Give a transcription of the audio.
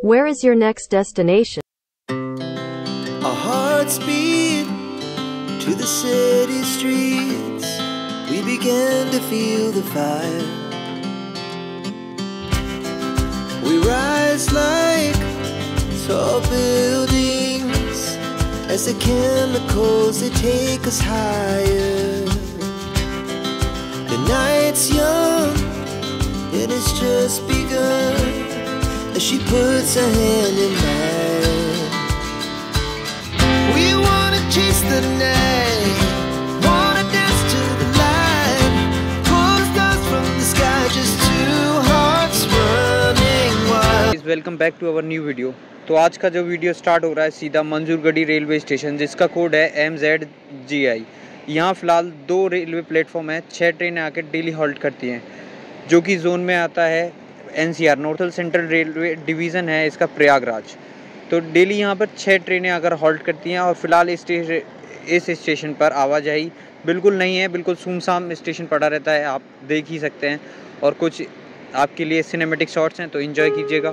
Where is your next destination? To the city streets. We began to feel the fire. We rise like tall buildings as the chemicals they take us higher. The night's young and it's just begun as she puts her hand in mine. We wanna chase the night, wanna dance to the light, pull stars from the sky, just two hearts running wild. Guys welcome back to our new video तो आज का जो video start हो रहा है सीधा Manjurgarhi railway station जिसका code है एम जेड जी आई यहाँ फ़िलहाल दो रेलवे प्लेटफॉर्म है छः ट्रेनें आकर डेली हॉल्ट करती हैं जो कि जोन में आता है N C R north central railway division है इसका प्रयागराज। तो डेली यहाँ पर छः ट्रेनें आकर हॉल्ट करती हैं और फ़िलहाल इस इस स्टेशन पर आवाजाही बिल्कुल नहीं है, बिल्कुल सुमसाम स्टेशन पड़ा रहता है, आप देख ही सकते हैं। और कुछ आपके लिए सिनेमेटिक शॉट्स हैं तो इन्जॉय कीजिएगा।